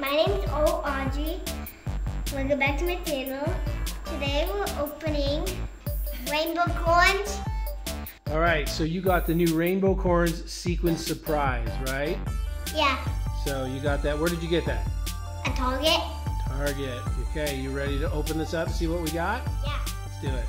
my name is O Audrey. Welcome back to my channel. Today we're opening rainbow corns. All right, so you got the new Rainbocorns Sequin Surprise, right? Yeah, So you got that. Where did you get that? a Target. Target. Okay, you ready to open this up, see what we got? Yeah. Let's do it.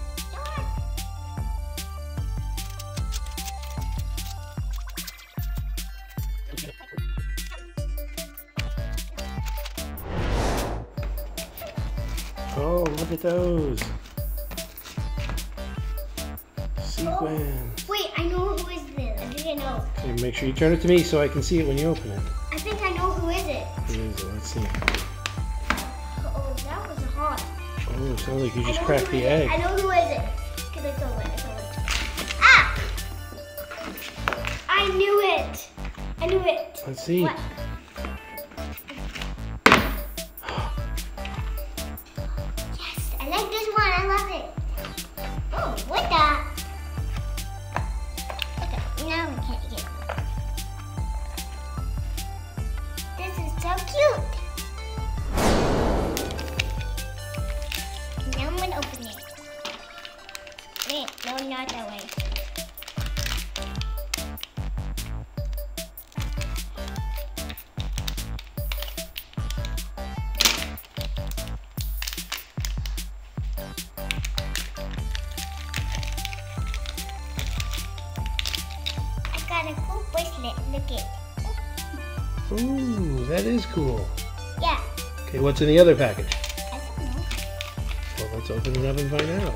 Look at those. Sequin. Wait, I know who is this. I think I know. Okay, make sure you turn it to me so I can see it when you open it. I think I know who is it. Who is it? Let's see. Oh, that was hard. Oh, it sounds like you just cracked the it egg. I know who is it. Cause I saw it. I saw it. Ah! I knew it. I knew it. Let's see. What? So cute. Now I'm gonna open it. Wait, no, not that way. I got a cool bracelet. Look it. Ooh, that is cool. Yeah. Okay, what's in the other package? I don't know. Well, let's open it up and find out.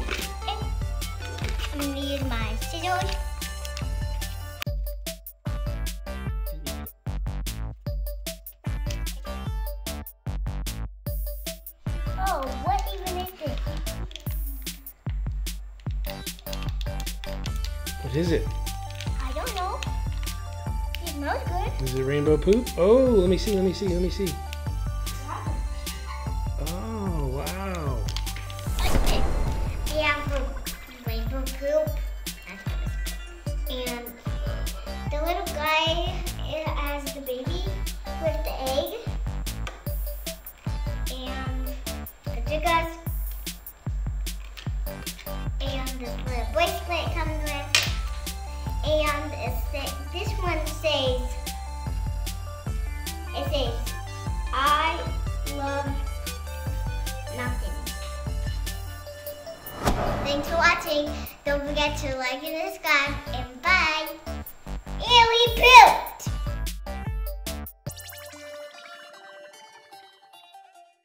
I'm gonna use my scissors. Oh, what even is this? What is it? Smells good. Is it rainbow poop? Oh, let me see, let me see, let me see. Oh, wow. Okay. We have a rainbow poop. Thanks for watching. Don't forget to like and subscribe. And bye. We poop.